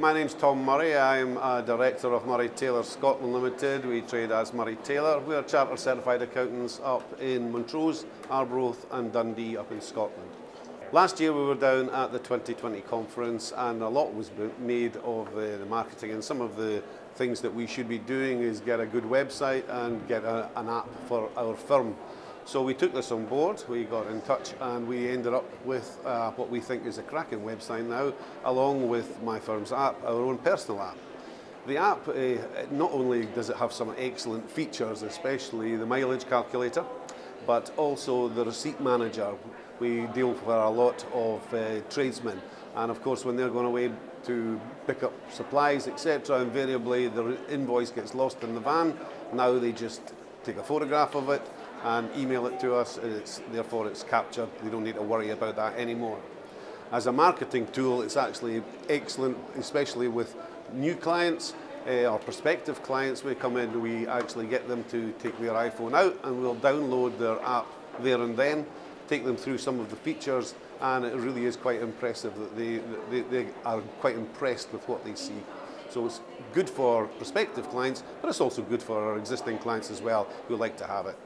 My name's Tom Murray. I'm a director of Murray Taylor Scotland Limited. We trade as Murray Taylor. We are chartered certified accountants up in Montrose, Arbroath and Dundee up in Scotland. Last year we were down at the 2020 conference and a lot was made of the, the marketing and some of the things that we should be doing is get a good website and get a, an app for our firm. So we took this on board, we got in touch and we ended up with uh, what we think is a cracking website now, along with my firm's app, our own personal app. The app, uh, not only does it have some excellent features, especially the mileage calculator, but also the receipt manager. We deal with a lot of uh, tradesmen and of course when they're going away to pick up supplies etc invariably the invoice gets lost in the van now they just take a photograph of it and email it to us. It's, therefore, it's captured. They don't need to worry about that anymore. As a marketing tool, it's actually excellent, especially with new clients uh, or prospective clients. We come in, we actually get them to take their iPhone out and we'll download their app there and then, take them through some of the features, and it really is quite impressive that they, they, they are quite impressed with what they see. So it's good for prospective clients, but it's also good for our existing clients as well who like to have it.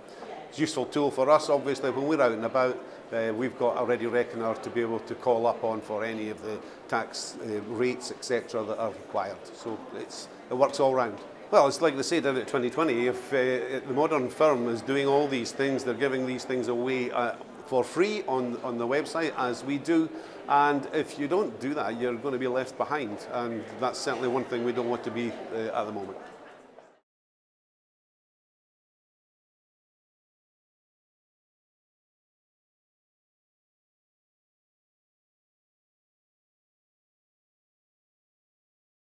It's a useful tool for us, obviously, when we're out and about. Uh, we've got a ready reckoner to be able to call up on for any of the tax uh, rates, etc., that are required. So it's, it works all round. Well, it's like they say down at 2020, if uh, the modern firm is doing all these things, they're giving these things away uh, for free on, on the website, as we do. And if you don't do that, you're going to be left behind. And that's certainly one thing we don't want to be uh, at the moment.